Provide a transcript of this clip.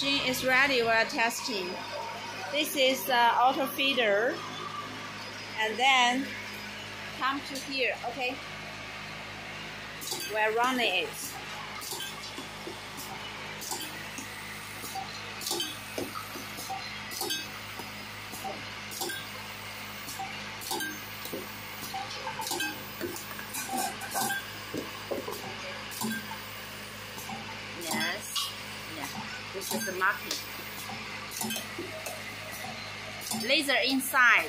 machine is ready, we're testing. This is the auto feeder. And then come to here, okay? We're running it. This is the marking. Laser inside.